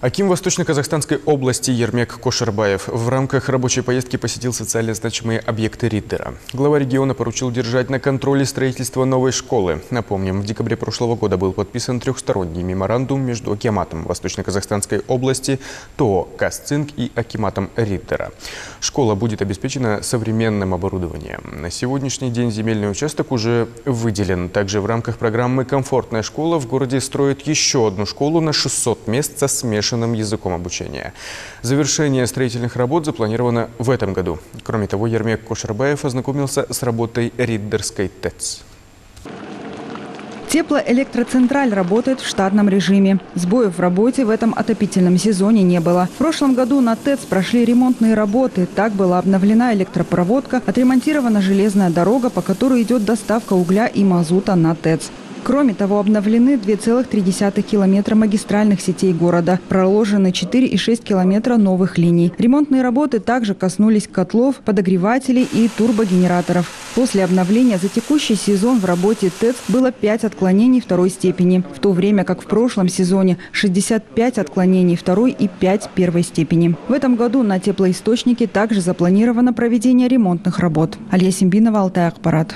Аким Восточно-Казахстанской области Ермек Кошербаев в рамках рабочей поездки посетил социально значимые объекты Риддера. Глава региона поручил держать на контроле строительство новой школы. Напомним, в декабре прошлого года был подписан трехсторонний меморандум между Акиматом Восточно-Казахстанской области, ТО «Касцинк» и Акиматом Риддера. Школа будет обеспечена современным оборудованием. На сегодняшний день земельный участок уже выделен. Также в рамках программы «Комфортная школа» в городе строят еще одну школу на 600 мест со смешанным смешанным языком обучения. Завершение строительных работ запланировано в этом году. Кроме того, Ермек Кошербаев ознакомился с работой Риддерской ТЭЦ. Теплоэлектроцентраль работает в штатном режиме. Сбоев в работе в этом отопительном сезоне не было. В прошлом году на ТЭЦ прошли ремонтные работы. Так была обновлена электропроводка, отремонтирована железная дорога, по которой идет доставка угля и мазута на ТЭЦ. Кроме того, обновлены 2,3 километра магистральных сетей города. Проложены 4,6 километра новых линий. Ремонтные работы также коснулись котлов, подогревателей и турбогенераторов. После обновления за текущий сезон в работе ТЭЦ было 5 отклонений второй степени, в то время как в прошлом сезоне 65 отклонений второй и 5 первой степени. В этом году на теплоисточнике также запланировано проведение ремонтных работ. Алия Симбинова, Алтай Акпарат.